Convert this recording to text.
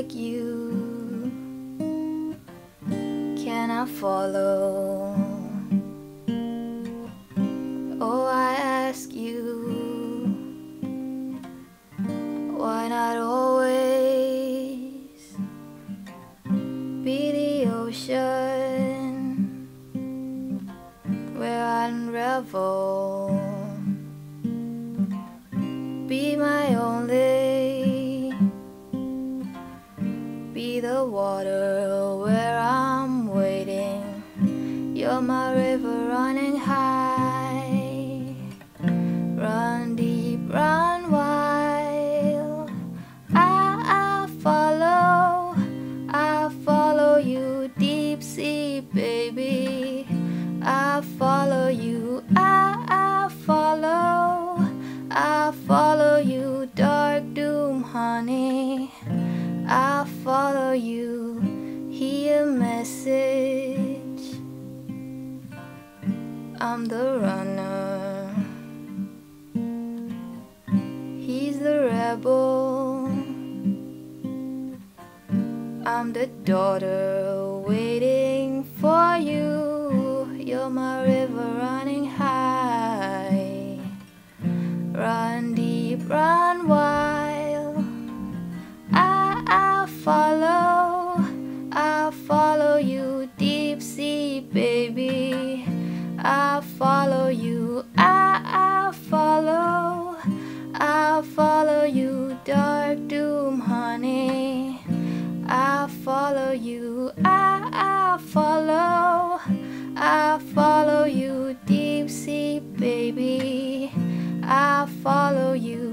like you can I follow? Oh, I ask you, why not always be the ocean where I unravel? Baby. I follow you, I, I follow, I follow you, dark doom, honey. I follow you, hear a message. I'm the runner. He's the rebel. I'm the daughter waiting for you. You're my river running high. Run deep, run wild. I, I follow, I follow you, deep sea, baby. I follow you, I, I follow, I follow you, dark doom, honey. I follow you, I follow you.